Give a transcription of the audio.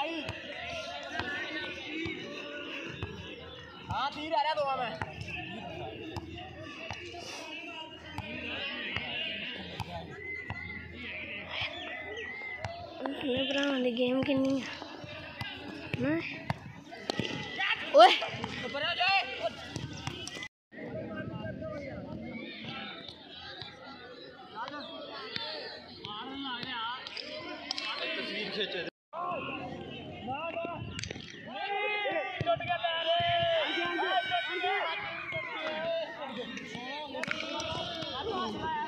ਭਾਈ। ਹਾਂ ਤੀਰ ਆ ਰਿਹਾ ਦੋਵਾਂ ਮੈਂ। ਕਿੰਨੇ ਭਰਾਵਾਂ ਦੀ ਗੇਮ ਕਿੰਨੀ ਆ? ਨਾ ਓਏ। ਉੱਪਰ ਆ ਜਾਏ ਖੇਚੇ। Bye.